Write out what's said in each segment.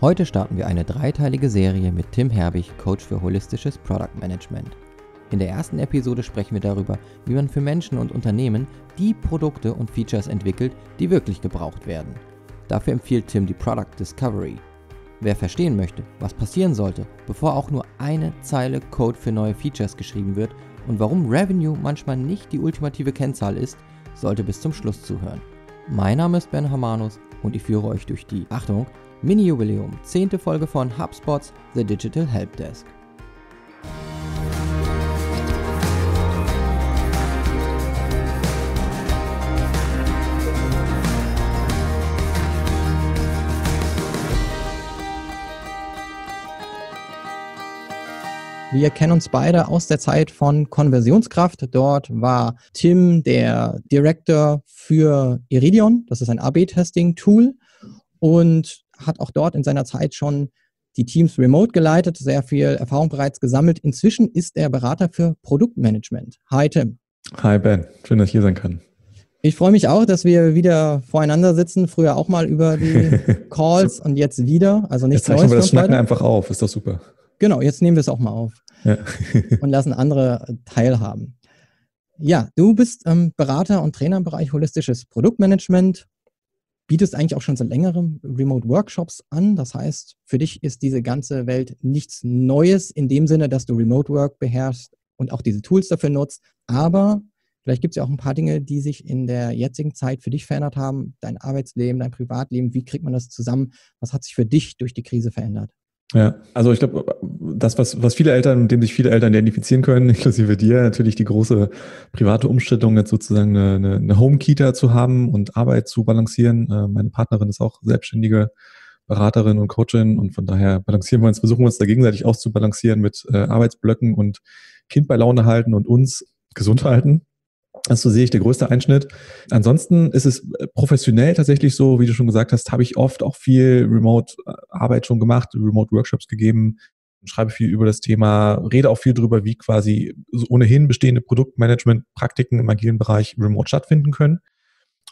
Heute starten wir eine dreiteilige Serie mit Tim Herbig, Coach für holistisches Product Management. In der ersten Episode sprechen wir darüber, wie man für Menschen und Unternehmen die Produkte und Features entwickelt, die wirklich gebraucht werden. Dafür empfiehlt Tim die Product Discovery. Wer verstehen möchte, was passieren sollte, bevor auch nur eine Zeile Code für neue Features geschrieben wird und warum Revenue manchmal nicht die ultimative Kennzahl ist, sollte bis zum Schluss zuhören. Mein Name ist Ben Hamanus und ich führe euch durch die, Achtung, Mini-Jubiläum, 10. Folge von HubSpots The Digital Helpdesk. Wir kennen uns beide aus der Zeit von Konversionskraft. Dort war Tim der Director für Iridion. Das ist ein AB-Testing-Tool und hat auch dort in seiner Zeit schon die Teams remote geleitet, sehr viel Erfahrung bereits gesammelt. Inzwischen ist er Berater für Produktmanagement. Hi Tim. Hi Ben, schön, dass ich hier sein kann. Ich freue mich auch, dass wir wieder voreinander sitzen. Früher auch mal über die Calls und jetzt wieder. Also nichts jetzt Neues. Wir das Schnacken einfach auf, ist doch super. Genau, jetzt nehmen wir es auch mal auf ja. und lassen andere teilhaben. Ja, du bist ähm, Berater und Trainer im Bereich holistisches Produktmanagement, bietest eigentlich auch schon seit längerem Remote Workshops an. Das heißt, für dich ist diese ganze Welt nichts Neues in dem Sinne, dass du Remote Work beherrschst und auch diese Tools dafür nutzt. Aber vielleicht gibt es ja auch ein paar Dinge, die sich in der jetzigen Zeit für dich verändert haben. Dein Arbeitsleben, dein Privatleben, wie kriegt man das zusammen? Was hat sich für dich durch die Krise verändert? Ja, also ich glaube, das, was, was viele Eltern, mit dem sich viele Eltern identifizieren können, inklusive dir, natürlich die große private Umstellung, jetzt sozusagen eine, eine, Home-Kita zu haben und Arbeit zu balancieren. Äh, meine Partnerin ist auch selbstständige Beraterin und Coachin und von daher balancieren wir uns, versuchen wir uns da gegenseitig auszubalancieren mit äh, Arbeitsblöcken und Kind bei Laune halten und uns gesund halten. Also sehe ich der größte Einschnitt. Ansonsten ist es äh, professionell tatsächlich so, wie du schon gesagt hast, habe ich oft auch viel Remote-Arbeit schon gemacht, Remote-Workshops gegeben, schreibe viel über das Thema, rede auch viel darüber, wie quasi ohnehin bestehende Produktmanagement-Praktiken im agilen Bereich remote stattfinden können.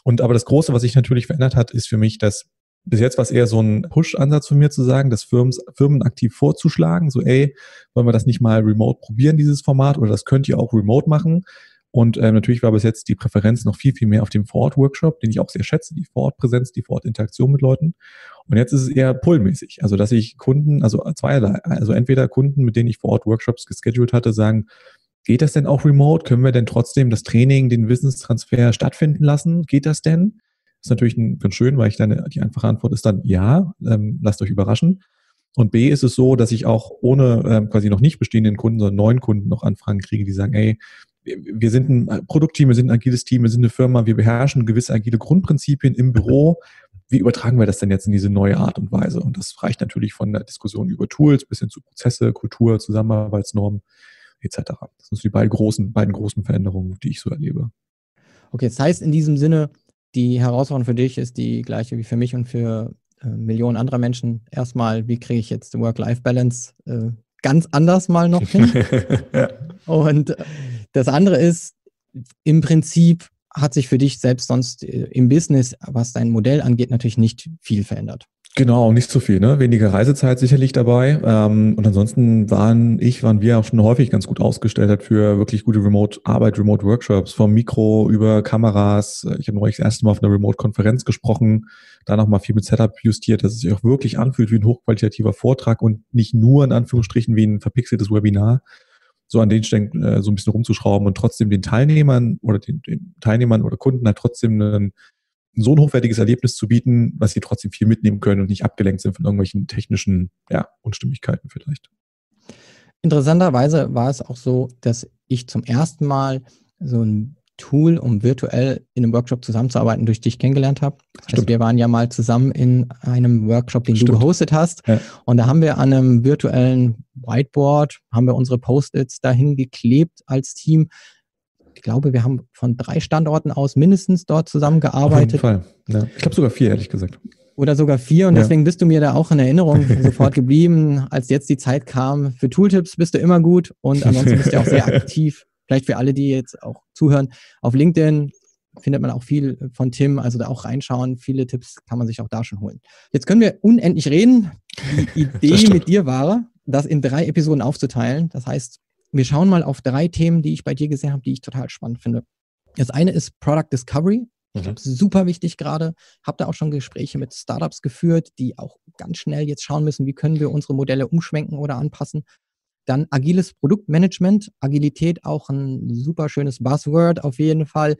Und aber das Große, was sich natürlich verändert hat, ist für mich, dass bis jetzt war es eher so ein Push-Ansatz von mir zu sagen, das Firmen aktiv vorzuschlagen, so ey, wollen wir das nicht mal remote probieren, dieses Format, oder das könnt ihr auch remote machen. Und ähm, natürlich war bis jetzt die Präferenz noch viel, viel mehr auf dem Vor-Ort-Workshop, den ich auch sehr schätze, die Vor-Ort-Präsenz, die Vor-Ort-Interaktion mit Leuten. Und jetzt ist es eher pullmäßig. Also, dass ich Kunden, also zweierlei, also entweder Kunden, mit denen ich vor Ort Workshops geschedult hatte, sagen, geht das denn auch remote? Können wir denn trotzdem das Training, den Wissenstransfer stattfinden lassen? Geht das denn? Das ist natürlich ein, ganz schön, weil ich dann, die einfache Antwort ist dann ja, ähm, lasst euch überraschen. Und B ist es so, dass ich auch ohne ähm, quasi noch nicht bestehenden Kunden, sondern neuen Kunden noch Anfragen kriege, die sagen, ey, wir sind ein Produktteam, wir sind ein agiles Team, wir sind eine Firma, wir beherrschen gewisse agile Grundprinzipien im Büro. Wie übertragen wir das denn jetzt in diese neue Art und Weise? Und das reicht natürlich von der Diskussion über Tools bis hin zu Prozesse, Kultur, Zusammenarbeitsnormen etc. Das sind die beiden großen, beiden großen Veränderungen, die ich so erlebe. Okay, das heißt in diesem Sinne, die Herausforderung für dich ist die gleiche wie für mich und für äh, Millionen anderer Menschen. Erstmal, wie kriege ich jetzt Work-Life-Balance äh, ganz anders mal noch hin? ja. Und das andere ist, im Prinzip hat sich für dich selbst sonst äh, im Business, was dein Modell angeht, natürlich nicht viel verändert. Genau, nicht so viel, ne? Weniger Reisezeit sicherlich dabei. Ähm, und ansonsten waren ich, waren wir auch schon häufig ganz gut ausgestellt für wirklich gute Remote-Arbeit, Remote-Workshops, vom Mikro über Kameras. Ich habe neulich das erste Mal auf einer Remote-Konferenz gesprochen, da nochmal viel mit Setup justiert, dass es sich auch wirklich anfühlt wie ein hochqualitativer Vortrag und nicht nur in Anführungsstrichen wie ein verpixeltes Webinar so an den Stellen äh, so ein bisschen rumzuschrauben und trotzdem den Teilnehmern oder den, den Teilnehmern oder Kunden halt trotzdem einen, so ein hochwertiges Erlebnis zu bieten, was sie trotzdem viel mitnehmen können und nicht abgelenkt sind von irgendwelchen technischen ja, Unstimmigkeiten vielleicht. Interessanterweise war es auch so, dass ich zum ersten Mal so ein Tool, um virtuell in einem Workshop zusammenzuarbeiten, durch dich kennengelernt habe. Also wir waren ja mal zusammen in einem Workshop, den Stimmt. du gehostet hast. Ja. Und da haben wir an einem virtuellen Whiteboard, haben wir unsere Post-its dahin geklebt als Team. Ich glaube, wir haben von drei Standorten aus mindestens dort zusammengearbeitet. Auf jeden Fall. Ja. Ich glaube sogar vier, ehrlich gesagt. Oder sogar vier. Und ja. deswegen bist du mir da auch in Erinnerung sofort geblieben. Als jetzt die Zeit kam für Tooltips, bist du immer gut. Und ansonsten bist du auch sehr aktiv vielleicht für alle, die jetzt auch zuhören, auf LinkedIn findet man auch viel von Tim, also da auch reinschauen. Viele Tipps kann man sich auch da schon holen. Jetzt können wir unendlich reden. Die Idee mit dir war, das in drei Episoden aufzuteilen. Das heißt, wir schauen mal auf drei Themen, die ich bei dir gesehen habe, die ich total spannend finde. Das eine ist Product Discovery. Ich glaube, mhm. super wichtig gerade. Habe da auch schon Gespräche mit Startups geführt, die auch ganz schnell jetzt schauen müssen, wie können wir unsere Modelle umschwenken oder anpassen. Dann agiles Produktmanagement. Agilität auch ein super schönes Buzzword auf jeden Fall,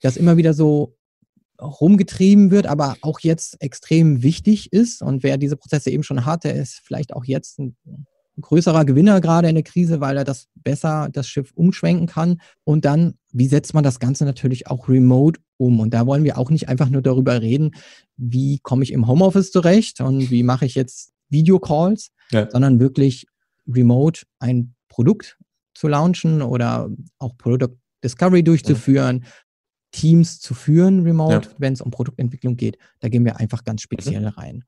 das immer wieder so rumgetrieben wird, aber auch jetzt extrem wichtig ist. Und wer diese Prozesse eben schon hat, der ist vielleicht auch jetzt ein, ein größerer Gewinner gerade in der Krise, weil er das besser das Schiff umschwenken kann. Und dann, wie setzt man das Ganze natürlich auch remote um? Und da wollen wir auch nicht einfach nur darüber reden, wie komme ich im Homeoffice zurecht und wie mache ich jetzt Videocalls, ja. sondern wirklich remote ein Produkt zu launchen oder auch Product Discovery durchzuführen, ja. Teams zu führen remote, ja. wenn es um Produktentwicklung geht. Da gehen wir einfach ganz speziell mhm. rein.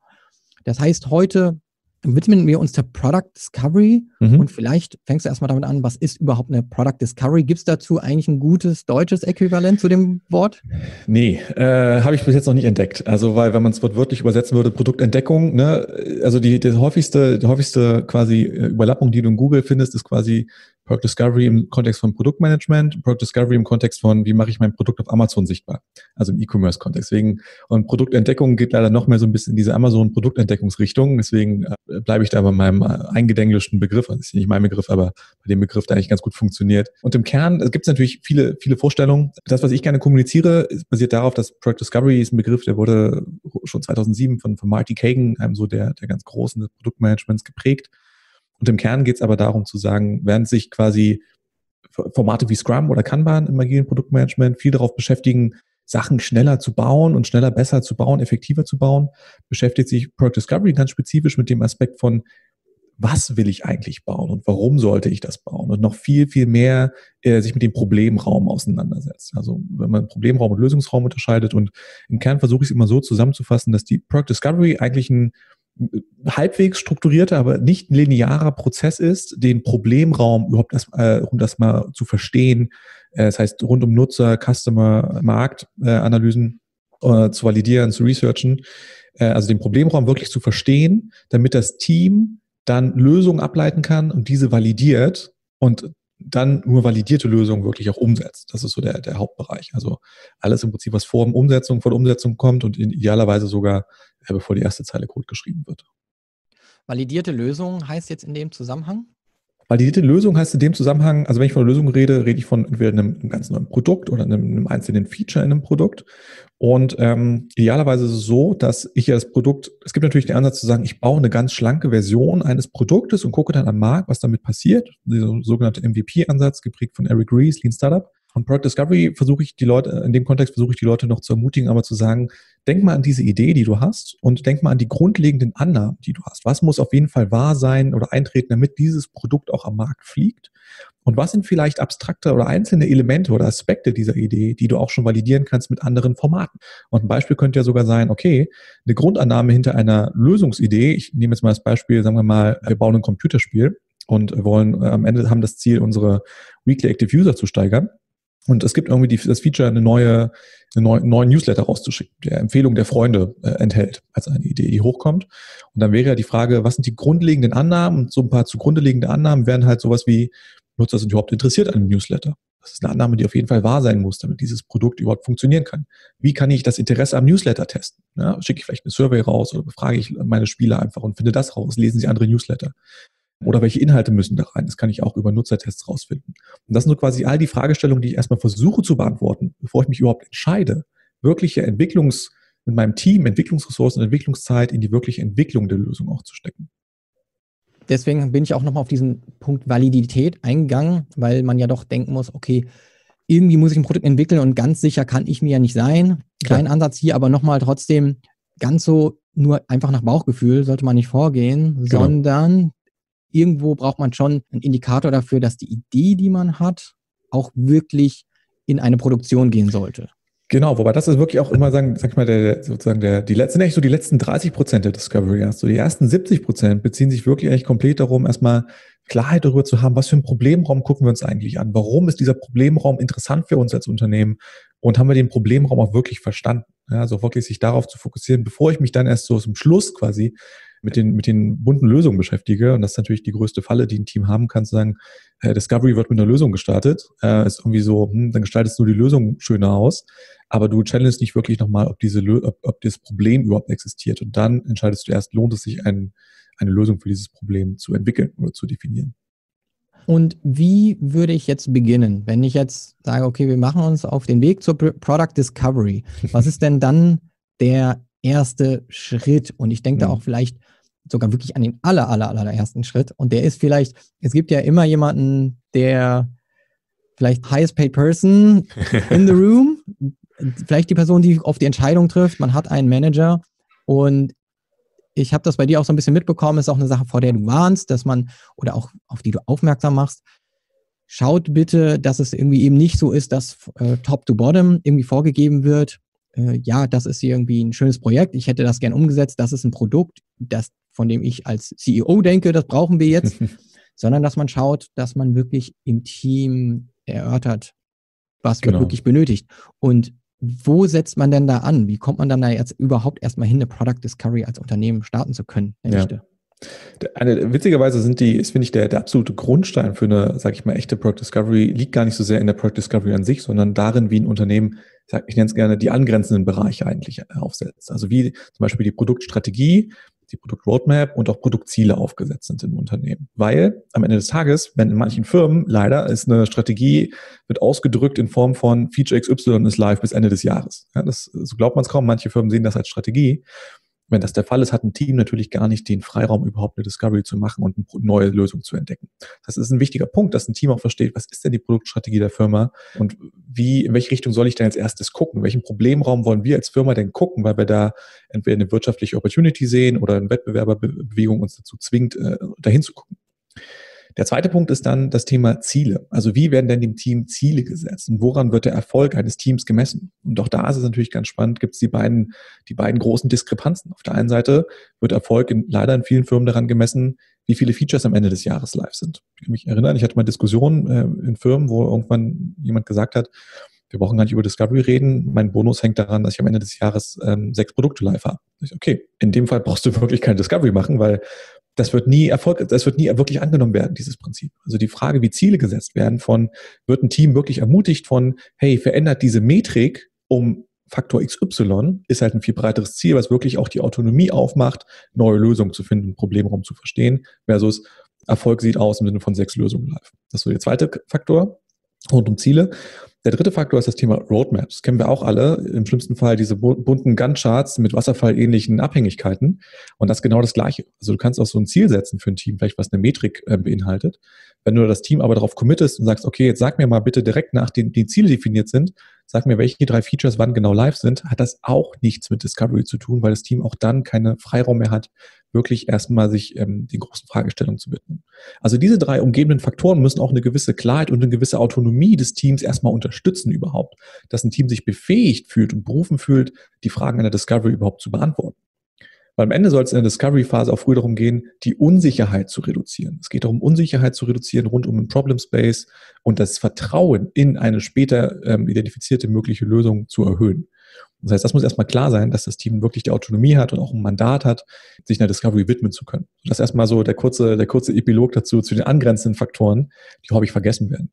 Das heißt, heute widmen wir uns der Product Discovery mhm. und vielleicht fängst du erstmal damit an, was ist überhaupt eine Product Discovery? Gibt es dazu eigentlich ein gutes deutsches Äquivalent zu dem Wort? Nee, äh, habe ich bis jetzt noch nicht entdeckt. Also, weil wenn man es wortwörtlich übersetzen würde, Produktentdeckung, ne, also die, die häufigste, die häufigste quasi äh, Überlappung, die du in Google findest, ist quasi Product Discovery im Kontext von Produktmanagement, Product Discovery im Kontext von, wie mache ich mein Produkt auf Amazon sichtbar, also im E-Commerce-Kontext. Und Produktentdeckung geht leider noch mehr so ein bisschen in diese Amazon-Produktentdeckungsrichtung. Deswegen äh, bleibe ich da bei meinem äh, eingedenglischten Begriff. Also das ist nicht mein Begriff, aber bei dem Begriff, der eigentlich ganz gut funktioniert. Und im Kern gibt es natürlich viele, viele Vorstellungen. Das, was ich gerne kommuniziere, basiert darauf, dass Product Discovery ist ein Begriff, der wurde schon 2007 von, von Marty Kagan, einem so der, der ganz großen Produktmanagements geprägt. Und im Kern geht es aber darum zu sagen, während sich quasi Formate wie Scrum oder Kanban im agilen Produktmanagement viel darauf beschäftigen, Sachen schneller zu bauen und schneller besser zu bauen, effektiver zu bauen, beschäftigt sich Product Discovery ganz spezifisch mit dem Aspekt von, was will ich eigentlich bauen und warum sollte ich das bauen und noch viel, viel mehr äh, sich mit dem Problemraum auseinandersetzt. Also wenn man Problemraum und Lösungsraum unterscheidet und im Kern versuche ich es immer so zusammenzufassen, dass die Product Discovery eigentlich ein halbwegs strukturierter, aber nicht linearer Prozess ist, den Problemraum überhaupt erst, äh, um das mal zu verstehen, äh, das heißt rund um Nutzer, Customer, Marktanalysen äh, zu validieren, zu researchen, äh, also den Problemraum wirklich zu verstehen, damit das Team dann Lösungen ableiten kann und diese validiert und dann nur validierte Lösungen wirklich auch umsetzt. Das ist so der, der Hauptbereich. Also alles im Prinzip, was vor der Umsetzung, vor der Umsetzung kommt und idealerweise sogar, äh, bevor die erste Zeile Code geschrieben wird. Validierte Lösung heißt jetzt in dem Zusammenhang? Validierte Lösung heißt in dem Zusammenhang, also wenn ich von einer Lösung rede, rede ich von entweder einem, einem ganz neuen Produkt oder einem, einem, einzelnen Feature in einem Produkt. Und ähm, idealerweise ist es so, dass ich ja das Produkt, es gibt natürlich den Ansatz zu sagen, ich baue eine ganz schlanke Version eines Produktes und gucke dann am Markt, was damit passiert. Dieser sogenannte MVP-Ansatz, geprägt von Eric Ries, Lean Startup. Und Product Discovery versuche ich die Leute, in dem Kontext versuche ich die Leute noch zu ermutigen, aber zu sagen, denk mal an diese Idee, die du hast und denk mal an die grundlegenden Annahmen, die du hast. Was muss auf jeden Fall wahr sein oder eintreten, damit dieses Produkt auch am Markt fliegt? Und was sind vielleicht abstrakte oder einzelne Elemente oder Aspekte dieser Idee, die du auch schon validieren kannst mit anderen Formaten? Und ein Beispiel könnte ja sogar sein, okay, eine Grundannahme hinter einer Lösungsidee, ich nehme jetzt mal das Beispiel, sagen wir mal, wir bauen ein Computerspiel und wollen äh, am Ende haben das Ziel, unsere Weekly Active User zu steigern. Und es gibt irgendwie die, das Feature, eine neue, eine neue, einen neuen Newsletter rauszuschicken, der Empfehlung der Freunde äh, enthält, als eine Idee, die hochkommt. Und dann wäre ja die Frage, was sind die grundlegenden Annahmen? Und so ein paar zugrunde liegende Annahmen wären halt sowas wie, Nutzer sind überhaupt interessiert an einem Newsletter. Das ist eine Annahme, die auf jeden Fall wahr sein muss, damit dieses Produkt überhaupt funktionieren kann. Wie kann ich das Interesse am Newsletter testen? Ja, schicke ich vielleicht eine Survey raus oder befrage ich meine Spieler einfach und finde das raus? Lesen sie andere Newsletter? Oder welche Inhalte müssen da rein? Das kann ich auch über Nutzertests rausfinden. Und das sind nur quasi all die Fragestellungen, die ich erstmal versuche zu beantworten, bevor ich mich überhaupt entscheide, wirkliche Entwicklungs, mit meinem Team Entwicklungsressourcen und Entwicklungszeit in die wirkliche Entwicklung der Lösung auch zu stecken. Deswegen bin ich auch nochmal auf diesen Punkt Validität eingegangen, weil man ja doch denken muss, okay, irgendwie muss ich ein Produkt entwickeln und ganz sicher kann ich mir ja nicht sein. Klein Ansatz hier, aber nochmal trotzdem ganz so nur einfach nach Bauchgefühl sollte man nicht vorgehen, genau. sondern irgendwo braucht man schon einen Indikator dafür, dass die Idee, die man hat, auch wirklich in eine Produktion gehen sollte. Genau, wobei das ist wirklich auch immer sagen, sag ich mal, der, sozusagen der, die letzten, eigentlich so die letzten 30 Prozent der Discovery. So die ersten 70 Prozent beziehen sich wirklich eigentlich komplett darum, erstmal Klarheit darüber zu haben, was für einen Problemraum gucken wir uns eigentlich an? Warum ist dieser Problemraum interessant für uns als Unternehmen? Und haben wir den Problemraum auch wirklich verstanden? Ja, also wirklich sich darauf zu fokussieren, bevor ich mich dann erst so zum Schluss quasi mit den, mit den bunten Lösungen beschäftige, und das ist natürlich die größte Falle, die ein Team haben kann, zu sagen, äh, Discovery wird mit einer Lösung gestartet, äh, ist irgendwie so, hm, dann gestaltest du die Lösung schöner aus, aber du challengest nicht wirklich nochmal, ob diese, ob, ob das Problem überhaupt existiert. Und dann entscheidest du erst, lohnt es sich, ein, eine Lösung für dieses Problem zu entwickeln oder zu definieren. Und wie würde ich jetzt beginnen, wenn ich jetzt sage, okay, wir machen uns auf den Weg zur Product Discovery? Was ist denn dann der erste Schritt? Und ich denke da mhm. auch vielleicht sogar wirklich an den aller, aller, allerersten Schritt. Und der ist vielleicht, es gibt ja immer jemanden, der vielleicht highest paid person in the room, vielleicht die Person, die auf die Entscheidung trifft. Man hat einen Manager und ich habe das bei dir auch so ein bisschen mitbekommen, ist auch eine Sache, vor der du warnst, dass man oder auch auf die du aufmerksam machst. Schaut bitte, dass es irgendwie eben nicht so ist, dass äh, top to bottom irgendwie vorgegeben wird. Äh, ja, das ist irgendwie ein schönes Projekt. Ich hätte das gern umgesetzt. Das ist ein Produkt, das, von dem ich als CEO denke, das brauchen wir jetzt. sondern dass man schaut, dass man wirklich im Team erörtert, was genau. wird wirklich benötigt. Und wo setzt man denn da an? Wie kommt man dann da jetzt überhaupt erstmal hin, eine Product Discovery als Unternehmen starten zu können? Ja. Eine, witzigerweise sind die, ist, finde ich, der, der absolute Grundstein für eine, sage ich mal, echte Product Discovery liegt gar nicht so sehr in der Product Discovery an sich, sondern darin, wie ein Unternehmen, ich nenne es gerne, die angrenzenden Bereiche eigentlich aufsetzt. Also wie zum Beispiel die Produktstrategie, die Produktroadmap und auch Produktziele aufgesetzt sind im Unternehmen. Weil am Ende des Tages, wenn in manchen Firmen leider ist eine Strategie, wird ausgedrückt in Form von Feature XY ist live bis Ende des Jahres. Ja, das, so glaubt man es kaum. Manche Firmen sehen das als Strategie. Wenn das der Fall ist, hat ein Team natürlich gar nicht den Freiraum, überhaupt eine Discovery zu machen und eine neue Lösung zu entdecken. Das ist ein wichtiger Punkt, dass ein Team auch versteht, was ist denn die Produktstrategie der Firma und wie, in welche Richtung soll ich denn als erstes gucken? welchen Problemraum wollen wir als Firma denn gucken, weil wir da entweder eine wirtschaftliche Opportunity sehen oder eine Wettbewerberbewegung uns dazu zwingt, äh, dahin zu gucken. Der zweite Punkt ist dann das Thema Ziele. Also wie werden denn dem Team Ziele gesetzt und woran wird der Erfolg eines Teams gemessen? Und auch da ist es natürlich ganz spannend, gibt es die beiden, die beiden großen Diskrepanzen. Auf der einen Seite wird Erfolg in, leider in vielen Firmen daran gemessen, wie viele Features am Ende des Jahres live sind. Ich kann mich erinnern, ich hatte mal Diskussionen äh, in Firmen, wo irgendwann jemand gesagt hat, wir brauchen gar nicht über Discovery reden. Mein Bonus hängt daran, dass ich am Ende des Jahres ähm, sechs Produkte live habe. Okay, in dem Fall brauchst du wirklich keine Discovery machen, weil das wird nie Erfolg, das wird nie wirklich angenommen werden, dieses Prinzip. Also die Frage, wie Ziele gesetzt werden von, wird ein Team wirklich ermutigt von, hey, verändert diese Metrik um Faktor XY, ist halt ein viel breiteres Ziel, was wirklich auch die Autonomie aufmacht, neue Lösungen zu finden, Problemraum zu verstehen, versus Erfolg sieht aus im Sinne von sechs Lösungen live. Das ist so der zweite Faktor rund um Ziele. Der dritte Faktor ist das Thema Roadmaps. Kennen wir auch alle. Im schlimmsten Fall diese bunten Gantt-Charts mit wasserfallähnlichen Abhängigkeiten. Und das ist genau das Gleiche. Also du kannst auch so ein Ziel setzen für ein Team, vielleicht was eine Metrik äh, beinhaltet. Wenn du das Team aber darauf committest und sagst, okay, jetzt sag mir mal bitte direkt nach den die Ziele definiert sind, sag mir, welche drei Features wann genau live sind, hat das auch nichts mit Discovery zu tun, weil das Team auch dann keinen Freiraum mehr hat, wirklich erstmal sich ähm, den großen Fragestellungen zu widmen. Also diese drei umgebenden Faktoren müssen auch eine gewisse Klarheit und eine gewisse Autonomie des Teams erstmal unterstützen überhaupt, dass ein Team sich befähigt fühlt und berufen fühlt, die Fragen einer Discovery überhaupt zu beantworten. Weil am Ende soll es in der Discovery-Phase auch früh darum gehen, die Unsicherheit zu reduzieren. Es geht darum, Unsicherheit zu reduzieren rund um den Problem Space und das Vertrauen in eine später ähm, identifizierte mögliche Lösung zu erhöhen. Das heißt, das muss erstmal klar sein, dass das Team wirklich die Autonomie hat und auch ein Mandat hat, sich einer Discovery widmen zu können. Das ist erstmal so der kurze, der kurze Epilog dazu, zu den angrenzenden Faktoren, die häufig vergessen werden.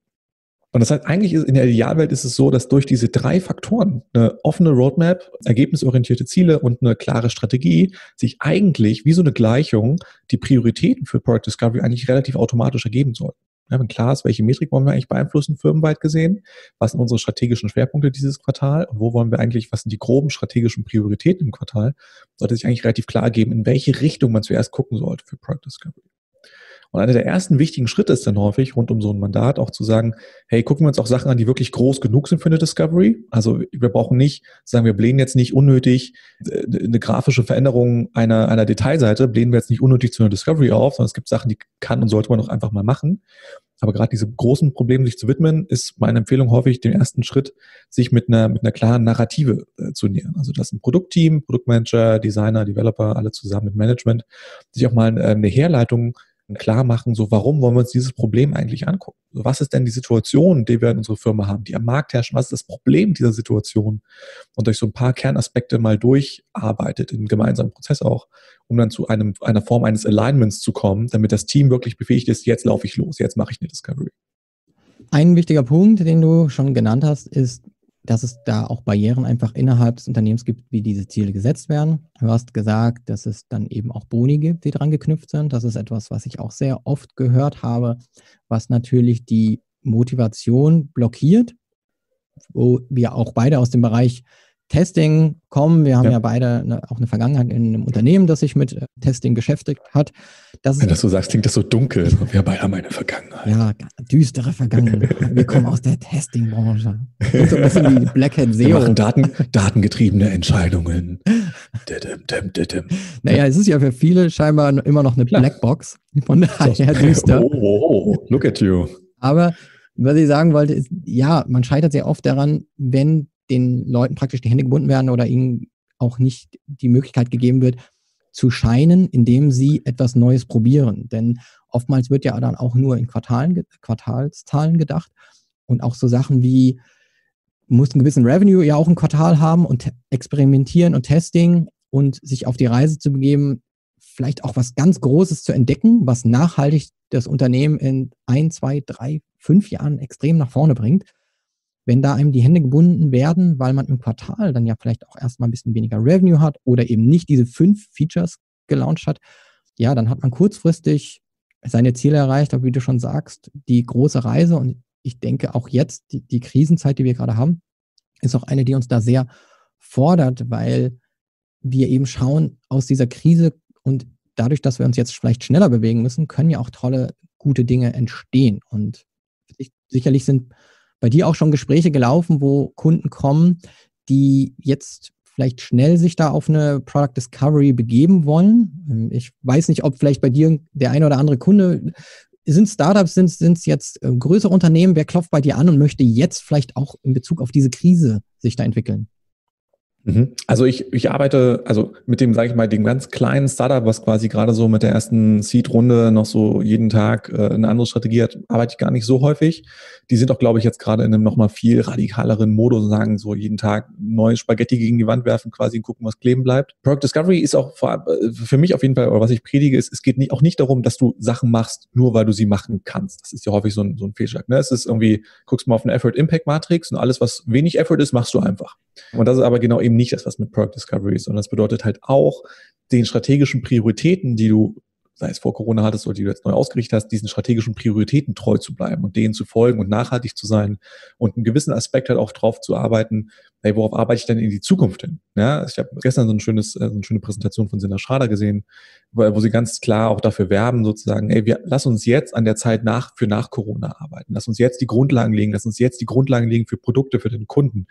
Und das heißt, eigentlich ist in der Idealwelt ist es so, dass durch diese drei Faktoren, eine offene Roadmap, ergebnisorientierte Ziele und eine klare Strategie, sich eigentlich wie so eine Gleichung die Prioritäten für Product Discovery eigentlich relativ automatisch ergeben sollten. Ja, wenn klar ist, welche Metrik wollen wir eigentlich beeinflussen, firmenweit gesehen? Was sind unsere strategischen Schwerpunkte dieses Quartal? Und wo wollen wir eigentlich, was sind die groben strategischen Prioritäten im Quartal? Sollte sich eigentlich relativ klar geben, in welche Richtung man zuerst gucken sollte für Product Discovery. Und einer der ersten wichtigen Schritte ist dann häufig rund um so ein Mandat auch zu sagen, hey, gucken wir uns auch Sachen an, die wirklich groß genug sind für eine Discovery. Also wir brauchen nicht, sagen wir blähen jetzt nicht unnötig äh, eine grafische Veränderung einer, einer Detailseite, blähen wir jetzt nicht unnötig zu einer Discovery auf, sondern es gibt Sachen, die kann und sollte man auch einfach mal machen. Aber gerade diese großen Probleme sich zu widmen, ist meine Empfehlung häufig den ersten Schritt, sich mit einer, mit einer klaren Narrative äh, zu nähern. Also dass ein Produktteam, Produktmanager, Designer, Developer, alle zusammen mit Management, sich auch mal äh, eine Herleitung klar machen, so warum wollen wir uns dieses Problem eigentlich angucken? Was ist denn die Situation, die wir in unserer Firma haben, die am Markt herrschen? Was ist das Problem dieser Situation? Und durch so ein paar Kernaspekte mal durcharbeitet, einem gemeinsamen Prozess auch, um dann zu einem, einer Form eines Alignments zu kommen, damit das Team wirklich befähigt ist, jetzt laufe ich los, jetzt mache ich eine Discovery. Ein wichtiger Punkt, den du schon genannt hast, ist, dass es da auch Barrieren einfach innerhalb des Unternehmens gibt, wie diese Ziele gesetzt werden. Du hast gesagt, dass es dann eben auch Boni gibt, die dran geknüpft sind. Das ist etwas, was ich auch sehr oft gehört habe, was natürlich die Motivation blockiert, wo wir auch beide aus dem Bereich Testing kommen. Wir haben ja, ja beide eine, auch eine Vergangenheit in einem Unternehmen, das sich mit äh, Testing beschäftigt hat. Das Wenn du das so sagst, klingt das so dunkel. Wir beide haben eine Vergangenheit. Ja, düstere Vergangenheit. Wir kommen aus der Testing-Branche. So ein bisschen wie Blackhead SEO. Wir machen Daten, datengetriebene Entscheidungen. naja, es ist ja für viele scheinbar immer noch eine Blackbox. Von daher düster. Oh, oh, oh, look at you. Aber was ich sagen wollte, ist, ja, man scheitert sehr oft daran, wenn den Leuten praktisch die Hände gebunden werden oder ihnen auch nicht die Möglichkeit gegeben wird, zu scheinen, indem sie etwas Neues probieren. Denn oftmals wird ja dann auch nur in Quartalen, Quartalszahlen gedacht und auch so Sachen wie, muss einen gewissen Revenue ja auch ein Quartal haben und experimentieren und Testing und sich auf die Reise zu begeben, vielleicht auch was ganz Großes zu entdecken, was nachhaltig das Unternehmen in ein, zwei, drei, fünf Jahren extrem nach vorne bringt wenn da einem die Hände gebunden werden, weil man im Quartal dann ja vielleicht auch erstmal ein bisschen weniger Revenue hat oder eben nicht diese fünf Features gelauncht hat, ja, dann hat man kurzfristig seine Ziele erreicht, aber wie du schon sagst, die große Reise und ich denke auch jetzt, die, die Krisenzeit, die wir gerade haben, ist auch eine, die uns da sehr fordert, weil wir eben schauen aus dieser Krise und dadurch, dass wir uns jetzt vielleicht schneller bewegen müssen, können ja auch tolle, gute Dinge entstehen. Und sicherlich sind bei dir auch schon Gespräche gelaufen, wo Kunden kommen, die jetzt vielleicht schnell sich da auf eine Product Discovery begeben wollen? Ähm, ich weiß nicht, ob vielleicht bei dir der eine oder andere Kunde sind Startups, sind es jetzt äh, größere Unternehmen? Wer klopft bei dir an und möchte jetzt vielleicht auch in Bezug auf diese Krise sich da entwickeln? Mhm. Also ich, ich arbeite, also mit dem, sage ich mal, dem ganz kleinen Startup, was quasi gerade so mit der ersten Seed-Runde noch so jeden Tag äh, eine andere Strategie hat, arbeite ich gar nicht so häufig. Die sind auch, glaube ich, jetzt gerade in einem nochmal viel radikaleren Modus sagen so jeden Tag neue Spaghetti gegen die Wand werfen, quasi und gucken, was kleben bleibt. Product Discovery ist auch vor, äh, für mich auf jeden Fall, oder was ich predige, ist, es geht nicht, auch nicht darum, dass du Sachen machst, nur weil du sie machen kannst. Das ist ja häufig so ein, so ein Fehlschlag. Ne? Es ist irgendwie, guckst mal auf eine Effort-Impact-Matrix und alles, was wenig Effort ist, machst du einfach. Und das ist aber genau eben nicht das, was mit Product Discovery ist, sondern das bedeutet halt auch, den strategischen Prioritäten, die du sei es vor Corona hattest oder die du jetzt neu ausgerichtet hast, diesen strategischen Prioritäten treu zu bleiben und denen zu folgen und nachhaltig zu sein und einen gewissen Aspekt halt auch drauf zu arbeiten, hey, worauf arbeite ich denn in die Zukunft hin? Ja, ich habe gestern so, ein schönes, äh, so eine schöne Präsentation von Sina Schrader gesehen, wo, sie ganz klar auch dafür werben, sozusagen, ey, wir lass uns jetzt an der Zeit nach für nach Corona arbeiten. Lass uns jetzt die Grundlagen legen, lass uns jetzt die Grundlagen legen für Produkte für den Kunden.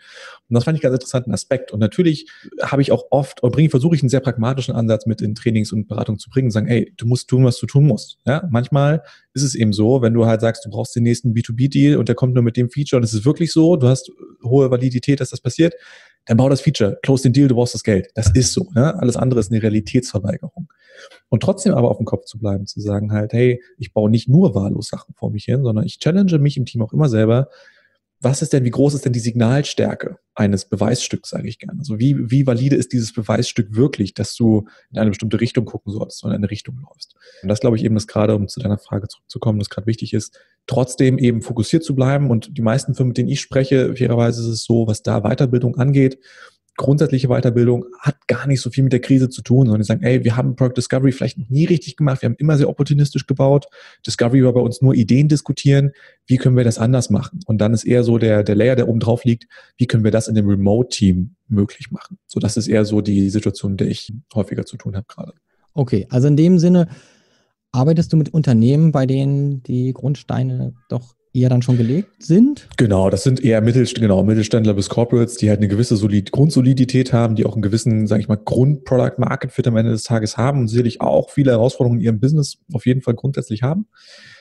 Und das fand ich ganz interessanten Aspekt. Und natürlich habe ich auch oft, oder bringe, versuche ich einen sehr pragmatischen Ansatz mit in Trainings und Beratung zu bringen, sagen, ey, du musst tun, was du tun musst. Ja, manchmal ist es eben so, wenn du halt sagst, du brauchst den nächsten B2B-Deal und der kommt nur mit dem Feature und es ist wirklich so, du hast hohe Validität, dass das passiert, dann bau das Feature, close den Deal, du brauchst das Geld. Das ist so. Ne? Alles andere ist eine Realitätsverweigerung. Und trotzdem aber auf dem Kopf zu bleiben, zu sagen halt, hey, ich baue nicht nur wahllos Sachen vor mich hin, sondern ich challenge mich im Team auch immer selber, was ist denn, wie groß ist denn die Signalstärke eines Beweisstücks, sage ich gerne. Also wie, wie valide ist dieses Beweisstück wirklich, dass du in eine bestimmte Richtung gucken sollst und in eine Richtung läufst. Und das glaube ich eben, dass gerade, um zu deiner Frage zurückzukommen, das gerade wichtig ist, trotzdem eben fokussiert zu bleiben. Und die meisten Firmen, mit denen ich spreche, fairerweise ist es so, was da Weiterbildung angeht, grundsätzliche Weiterbildung hat gar nicht so viel mit der Krise zu tun, sondern die sagen, ey, wir haben Product Discovery vielleicht noch nie richtig gemacht, wir haben immer sehr opportunistisch gebaut. Discovery war bei uns nur Ideen diskutieren, wie können wir das anders machen? Und dann ist eher so der, der Layer, der oben drauf liegt, wie können wir das in dem Remote-Team möglich machen? So, das ist eher so die Situation, in der ich häufiger zu tun habe gerade. Okay, also in dem Sinne arbeitest du mit Unternehmen, bei denen die Grundsteine doch eher dann schon gelegt sind? Genau, das sind eher Mittelst genau, Mittelständler bis Corporates, die halt eine gewisse Solid Grundsolidität haben, die auch einen gewissen, sage ich mal, Grund-Product-Market-Fit am Ende des Tages haben und sicherlich auch viele Herausforderungen in ihrem Business auf jeden Fall grundsätzlich haben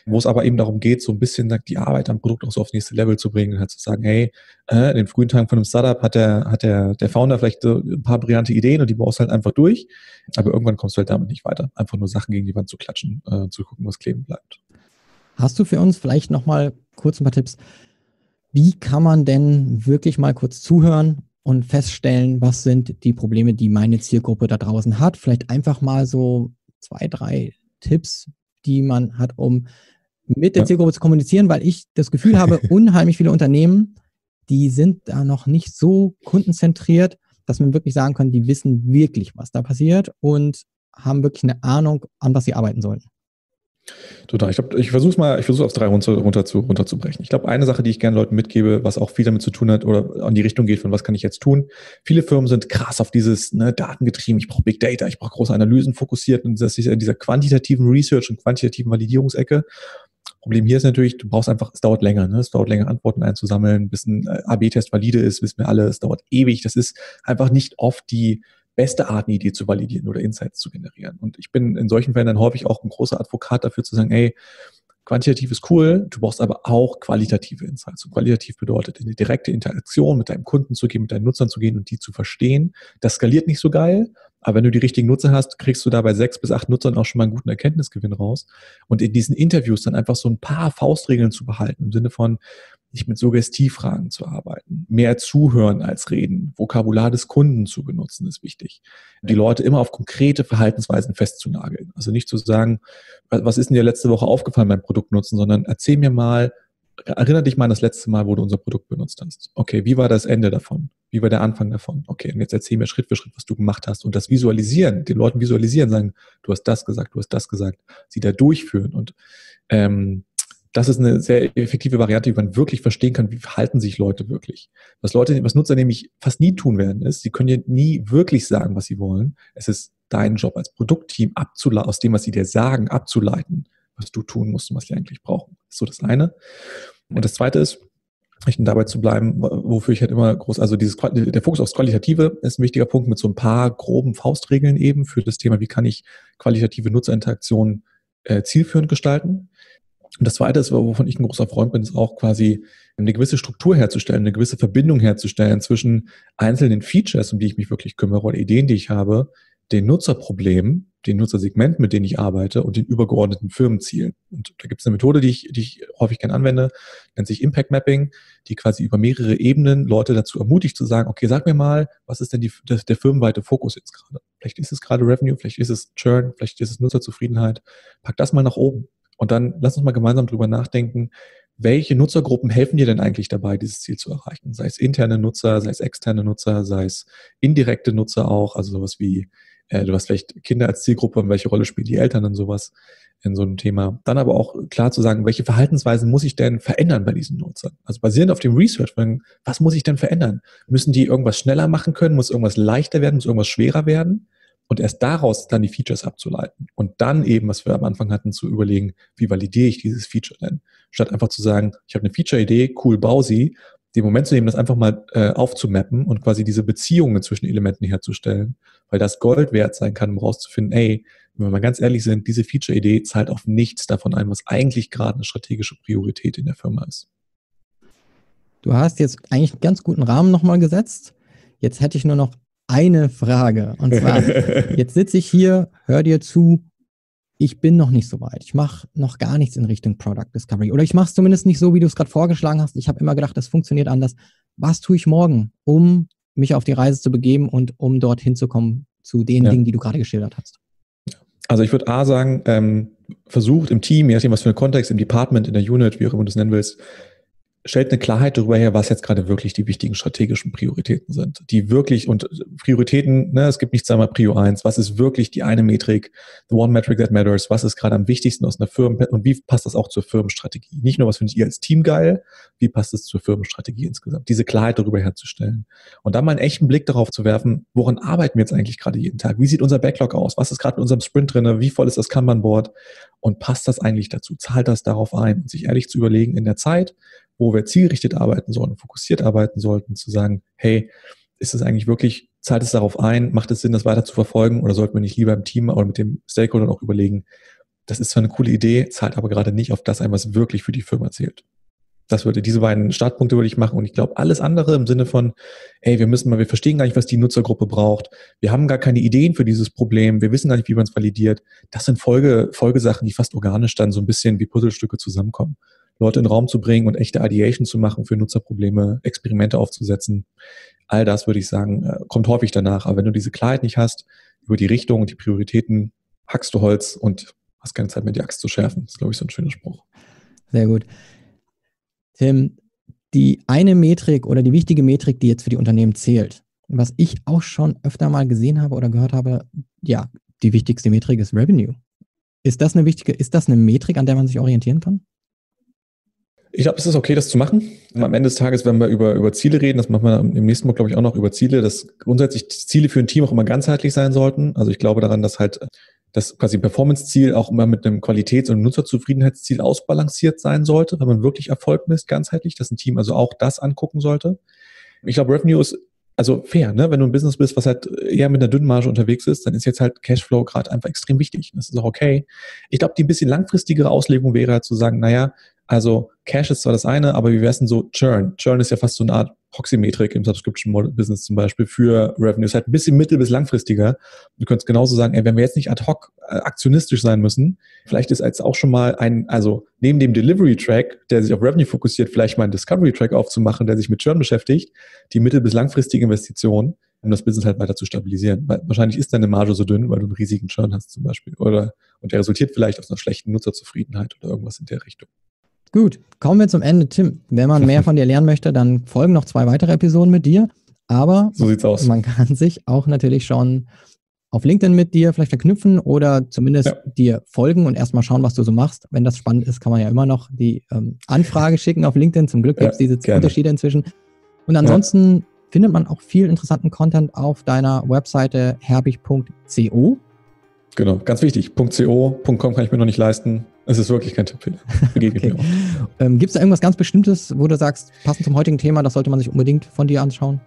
wo es aber eben darum geht, so ein bisschen die Arbeit am Produkt auch so aufs nächste Level zu bringen und halt zu sagen, hey, äh, in den frühen Tagen von einem Startup hat der, hat der, der Founder vielleicht so ein paar brillante Ideen und die baust halt einfach durch, aber irgendwann kommst du halt damit nicht weiter. Einfach nur Sachen gegen die Wand zu klatschen, äh, zu gucken, was kleben bleibt. Hast du für uns vielleicht nochmal kurz ein paar Tipps? Wie kann man denn wirklich mal kurz zuhören und feststellen, was sind die Probleme, die meine Zielgruppe da draußen hat? Vielleicht einfach mal so zwei, drei Tipps, die man hat, um mit der. Zielgruppe zu kommunizieren, weil ich das Gefühl habe, unheimlich viele Unternehmen, die sind da noch nicht so kundenzentriert, dass man wirklich sagen kann, die wissen wirklich, was da passiert und haben wirklich eine Ahnung, an was sie arbeiten sollen. Total. Ich glaube, ich versuche mal, ich versuche aufs drei runter, runter zu, runterzubrechen. Ich glaube, eine Sache, die ich gerne Leuten mitgebe, was auch viel damit zu tun hat oder an die Richtung geht, von was kann ich jetzt tun. Viele Firmen sind krass auf dieses ne, Datengetrieben, ich brauche Big Data, ich brauche große Analysen fokussiert und das ist in dieser quantitativen Research und quantitativen Validierungsecke. Problem hier ist natürlich, du brauchst einfach, es dauert länger, ne? es dauert länger, Antworten einzusammeln, bis ein äh, AB-Test valide ist, wissen wir alle, es dauert ewig. Das ist einfach nicht oft die beste Art, eine Idee zu validieren oder Insights zu generieren. Und ich bin in solchen Fällen dann häufig auch ein großer Advokat dafür zu sagen, ey, quantitativ ist cool, du brauchst aber auch qualitative Insights. Und qualitativ bedeutet, in die direkte Interaktion mit deinem Kunden zu gehen, mit deinen Nutzern zu gehen und die zu verstehen. Das skaliert nicht so geil, aber wenn du die richtigen Nutzer hast, kriegst du da bei sechs bis acht Nutzern auch schon mal einen guten Erkenntnisgewinn raus. Und in diesen Interviews dann einfach so ein paar Faustregeln zu behalten, im Sinne von, nicht mit Suggestivfragen zu arbeiten, mehr zuhören als reden, Vokabular des Kunden zu benutzen, ist wichtig. Die Leute immer auf konkrete Verhaltensweisen festzunageln. Also nicht zu sagen, was ist denn dir letzte Woche aufgefallen beim Produkt nutzen, sondern erzähl mir mal, Erinner dich mal an das letzte Mal, wo du unser Produkt benutzt hast. Okay, wie war das Ende davon? Wie war der Anfang davon? Okay, und jetzt erzähl mir Schritt für Schritt, was du gemacht hast. Und das Visualisieren, den Leuten visualisieren, sagen, du hast das gesagt, du hast das gesagt, sie da durchführen. Und ähm, das ist eine sehr effektive Variante, wie man wirklich verstehen kann, wie verhalten sich Leute wirklich. Was Leute, was Nutzer nämlich fast nie tun werden, ist, sie können dir nie wirklich sagen, was sie wollen. Es ist dein Job als Produktteam abzuleiten, aus dem, was sie dir sagen, abzuleiten, was du tun musst und was sie eigentlich brauchen. Das ist so das eine. Und das zweite ist, dabei zu bleiben, wofür ich halt immer groß, also dieses, der Fokus aufs Qualitative ist ein wichtiger Punkt mit so ein paar groben Faustregeln eben für das Thema, wie kann ich qualitative Nutzerinteraktionen äh, zielführend gestalten. Und das zweite ist, wovon ich ein großer Freund bin, ist auch quasi eine gewisse Struktur herzustellen, eine gewisse Verbindung herzustellen zwischen einzelnen Features, um die ich mich wirklich kümmere, oder Ideen, die ich habe, den Nutzerproblemen, den Nutzersegmenten, mit denen ich arbeite und den übergeordneten Firmenzielen. Und da gibt es eine Methode, die ich, die ich häufig gerne anwende, nennt sich Impact Mapping, die quasi über mehrere Ebenen Leute dazu ermutigt zu sagen, okay, sag mir mal, was ist denn die, der, der firmenweite Fokus jetzt gerade? Vielleicht ist es gerade Revenue, vielleicht ist es Churn, vielleicht ist es Nutzerzufriedenheit. Pack das mal nach oben. Und dann lass uns mal gemeinsam drüber nachdenken, welche Nutzergruppen helfen dir denn eigentlich dabei, dieses Ziel zu erreichen? Sei es interne Nutzer, sei es externe Nutzer, sei es indirekte Nutzer auch, also sowas wie äh, du hast vielleicht Kinder als Zielgruppe und welche Rolle spielen die Eltern in sowas, in so einem Thema. Dann aber auch klar zu sagen, welche Verhaltensweisen muss ich denn verändern bei diesen Nutzern? Also basierend auf dem Research, was muss ich denn verändern? Müssen die irgendwas schneller machen können? Muss irgendwas leichter werden? Muss irgendwas schwerer werden? Und erst daraus dann die Features abzuleiten. Und dann eben, was wir am Anfang hatten, zu überlegen, wie validiere ich dieses Feature denn? Statt einfach zu sagen, ich habe eine Feature-Idee, cool, bau sie, den Moment zu nehmen, das einfach mal äh, aufzumappen und quasi diese Beziehungen zwischen Elementen herzustellen, weil das Gold wert sein kann, um rauszufinden, ey, wenn wir mal ganz ehrlich sind, diese Feature-Idee zahlt auf nichts davon ein, was eigentlich gerade eine strategische Priorität in der Firma ist. Du hast jetzt eigentlich einen ganz guten Rahmen nochmal gesetzt. Jetzt hätte ich nur noch eine Frage. Und zwar, jetzt sitze ich hier, hör dir zu ich bin noch nicht so weit. Ich mache noch gar nichts in Richtung Product Discovery. Oder ich mache es zumindest nicht so, wie du es gerade vorgeschlagen hast. Ich habe immer gedacht, das funktioniert anders. Was tue ich morgen, um mich auf die Reise zu begeben und um dorthin zu kommen zu den ja. Dingen, die du gerade geschildert hast? Also ich würde A sagen, ähm, versucht im Team, je nachdem, was für ein Kontext, im Department, in der Unit, wie auch immer du es nennen willst, stellt eine Klarheit darüber her, was jetzt gerade wirklich die wichtigen strategischen Prioritäten sind. Die wirklich, und Prioritäten, ne, es gibt nicht einmal Prio 1, was ist wirklich die eine Metrik, the one metric that matters, was ist gerade am wichtigsten aus einer Firma und wie passt das auch zur Firmenstrategie? Nicht nur, was findet ihr als Team geil, wie passt es zur Firmenstrategie insgesamt? Diese Klarheit darüber herzustellen. Und dann mal einen echten Blick darauf zu werfen, woran arbeiten wir jetzt eigentlich gerade jeden Tag? Wie sieht unser Backlog aus? Was ist gerade in unserem Sprint drin? Wie voll ist das Kanban-Board? Und passt das eigentlich dazu? Zahlt das darauf ein? Und sich ehrlich zu überlegen in der Zeit, wo wir zielgerichtet arbeiten sollen, fokussiert arbeiten sollten, zu sagen, hey, ist es eigentlich wirklich, zahlt es darauf ein, macht es Sinn, das weiter zu verfolgen oder sollten wir nicht lieber im Team oder mit dem Stakeholder auch überlegen, das ist zwar eine coole Idee, zahlt aber gerade nicht auf das ein, was wirklich für die Firma zählt. Das würde, diese beiden Startpunkte würde ich machen und ich glaube, alles andere im Sinne von, ey, wir müssen mal, wir verstehen gar nicht, was die Nutzergruppe braucht, wir haben gar keine Ideen für dieses Problem, wir wissen gar nicht, wie man es validiert. Das sind Folge, Folgesachen, die fast organisch dann so ein bisschen wie Puzzlestücke zusammenkommen. Leute in den Raum zu bringen und echte Ideation zu machen für Nutzerprobleme, Experimente aufzusetzen. All das würde ich sagen, äh, kommt häufig danach. Aber wenn du diese Klarheit nicht hast über die Richtung und die Prioritäten, hackst du Holz und hast keine Zeit mehr, die Axt zu schärfen. Das ist, glaube ich, so ein schöner Spruch. Sehr gut. Tim, die eine Metrik oder die wichtige Metrik, die jetzt für die Unternehmen zählt, was ich auch schon öfter mal gesehen habe oder gehört habe, ja, die wichtigste Metrik ist Revenue. Ist das eine wichtige, ist das eine Metrik, an der man sich orientieren kann? Ich glaube, es ist okay, das zu machen. Am Ende des Tages, wenn wir über, über Ziele reden, das machen wir im nächsten Mal, glaube ich, auch noch über Ziele, dass grundsätzlich Ziele für ein Team auch immer ganzheitlich sein sollten. Also ich glaube daran, dass halt das quasi Performance-Ziel auch immer mit einem Qualitäts- und Nutzerzufriedenheitsziel ausbalanciert sein sollte, wenn man wirklich Erfolg misst, ganzheitlich, dass ein Team also auch das angucken sollte. Ich glaube, Revenue ist also fair, ne? Wenn du ein Business bist, was halt eher mit einer dünnen Marge unterwegs ist, dann ist jetzt halt Cashflow gerade einfach extrem wichtig. Das ist auch okay. Ich glaube, die ein bisschen langfristigere Auslegung wäre halt zu sagen, naja, also Cash ist zwar das eine, aber wie wäre es denn so Churn? Churn ist ja fast so eine Art Proxymetrik im Subscription Business zum Beispiel für Revenue. Ist halt ein bisschen mittel- bis langfristiger. Du könntest genauso sagen, ey, wenn wir jetzt nicht ad hoc äh, aktionistisch sein müssen, vielleicht ist jetzt auch schon mal ein, also neben dem Delivery Track, der sich auf Revenue fokussiert, vielleicht mal einen Discovery Track aufzumachen, der sich mit Churn beschäftigt, die mittel- bis langfristige Investition, um das Business halt weiter zu stabilisieren. Weil wahrscheinlich ist deine Marge so dünn, weil du einen riesigen Churn hast zum Beispiel. Oder, und der resultiert vielleicht aus einer schlechten Nutzerzufriedenheit oder irgendwas in der Richtung. Gut, kommen wir zum Ende. Tim, wenn man mehr von dir lernen möchte, dann folgen noch zwei weitere Episoden mit dir. Aber so sieht's aus. man kann sich auch natürlich schon auf LinkedIn mit dir vielleicht verknüpfen oder zumindest ja. dir folgen und erstmal schauen, was du so machst. Wenn das spannend ist, kann man ja immer noch die ähm, Anfrage schicken auf LinkedIn. Zum Glück gibt es ja, diese gerne. Unterschiede inzwischen. Und ansonsten ja. findet man auch viel interessanten Content auf deiner Webseite herbig.co. Genau, ganz wichtig. .co, .com kann ich mir noch nicht leisten. Es ist wirklich kein Tippfehler. okay. ähm, Gibt es da irgendwas ganz Bestimmtes, wo du sagst, passend zum heutigen Thema, das sollte man sich unbedingt von dir anschauen?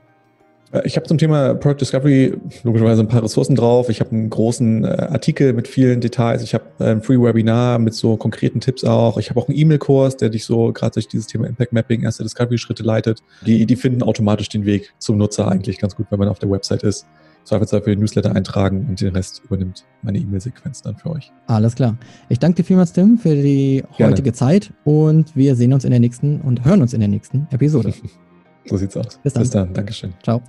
Äh, ich habe zum Thema Product Discovery logischerweise ein paar Ressourcen drauf. Ich habe einen großen äh, Artikel mit vielen Details. Ich habe äh, ein Free Webinar mit so konkreten Tipps auch. Ich habe auch einen E-Mail-Kurs, der dich so gerade durch dieses Thema Impact Mapping, erste Discovery-Schritte leitet. Die, die finden automatisch den Weg zum Nutzer eigentlich ganz gut, wenn man auf der Website ist. Zweifelsfall für den Newsletter eintragen und den Rest übernimmt meine E-Mail-Sequenz dann für euch. Alles klar. Ich danke dir vielmals, Tim, für die heutige Gerne. Zeit und wir sehen uns in der nächsten und hören uns in der nächsten Episode. so sieht's aus. Bis dann. Bis dann. Dankeschön. Ciao.